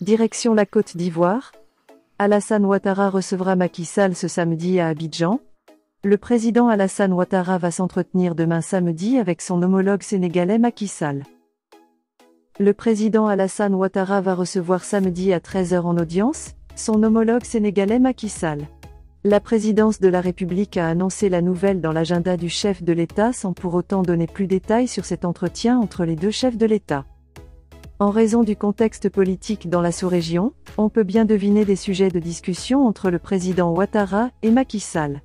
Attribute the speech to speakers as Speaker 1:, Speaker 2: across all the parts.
Speaker 1: direction la Côte d'Ivoire. Alassane Ouattara recevra Macky Sall ce samedi à Abidjan. Le président Alassane Ouattara va s'entretenir demain samedi avec son homologue sénégalais Macky Sall. Le président Alassane Ouattara va recevoir samedi à 13h en audience, son homologue sénégalais Macky Sall. La présidence de la République a annoncé la nouvelle dans l'agenda du chef de l'État sans pour autant donner plus détails sur cet entretien entre les deux chefs de l'État. En raison du contexte politique dans la sous-région, on peut bien deviner des sujets de discussion entre le président Ouattara et Macky Sall.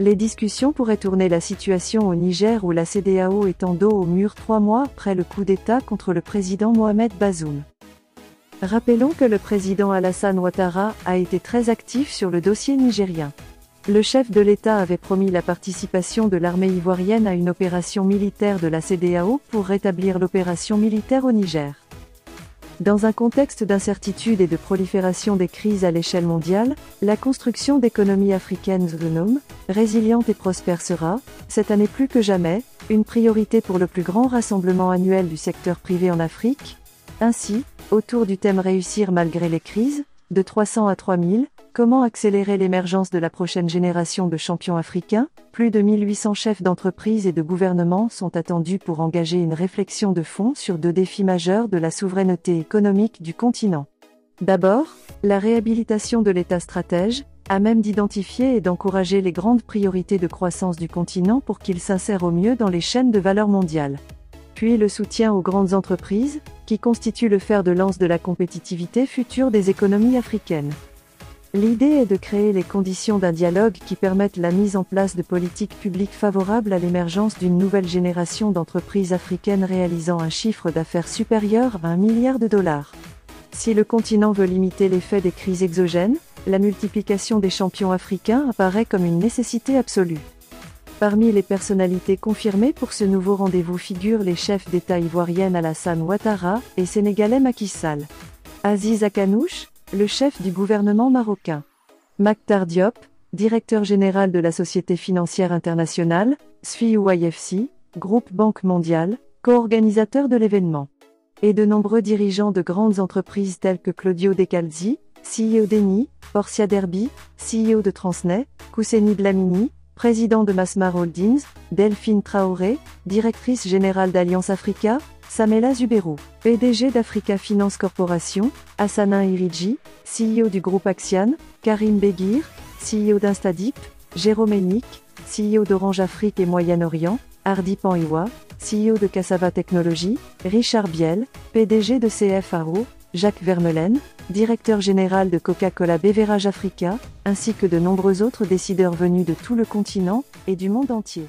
Speaker 1: Les discussions pourraient tourner la situation au Niger où la CDAO est en dos au mur trois mois après le coup d'État contre le président Mohamed Bazoum. Rappelons que le président Alassane Ouattara a été très actif sur le dossier nigérien. Le chef de l'État avait promis la participation de l'armée ivoirienne à une opération militaire de la CDAO pour rétablir l'opération militaire au Niger. Dans un contexte d'incertitude et de prolifération des crises à l'échelle mondiale, la construction d'économies africaines autonomes, résilientes et prospères sera, cette année plus que jamais, une priorité pour le plus grand rassemblement annuel du secteur privé en Afrique, ainsi, autour du thème Réussir malgré les crises, de 300 à 3000, comment accélérer l'émergence de la prochaine génération de champions africains, plus de 1800 chefs d'entreprise et de gouvernement sont attendus pour engager une réflexion de fond sur deux défis majeurs de la souveraineté économique du continent. D'abord, la réhabilitation de l'État stratège, à même d'identifier et d'encourager les grandes priorités de croissance du continent pour qu'il s'insère au mieux dans les chaînes de valeur mondiale puis le soutien aux grandes entreprises, qui constituent le fer de lance de la compétitivité future des économies africaines. L'idée est de créer les conditions d'un dialogue qui permette la mise en place de politiques publiques favorables à l'émergence d'une nouvelle génération d'entreprises africaines réalisant un chiffre d'affaires supérieur à un milliard de dollars. Si le continent veut limiter l'effet des crises exogènes, la multiplication des champions africains apparaît comme une nécessité absolue. Parmi les personnalités confirmées pour ce nouveau rendez-vous figurent les chefs d'État ivoiriens Alassane Ouattara et sénégalais Macky Sall. Aziz Akanouche, le chef du gouvernement marocain. Maktar Diop, directeur général de la Société financière internationale, SFIUIFC, groupe Banque mondiale, co-organisateur de l'événement. Et de nombreux dirigeants de grandes entreprises telles que Claudio Decalzi, CEO d'Eni, Portia Derby, CEO de Transnet, Kousseni Dlamini, président de Masmar Holdings, Delphine Traoré, directrice générale d'Alliance Africa, Samela Zuberou, PDG d'Africa Finance Corporation, Hassanin Iriji, CEO du groupe Axian, Karim Beguir, CEO d'Instadip, Jérôme Enick, CEO d'Orange Afrique et Moyen-Orient, Hardy Paniwa, CEO de Cassava Technologies, Richard Biel, PDG de CFAO, Jacques Vermeulen, directeur général de Coca-Cola Beverage Africa, ainsi que de nombreux autres décideurs venus de tout le continent et du monde entier.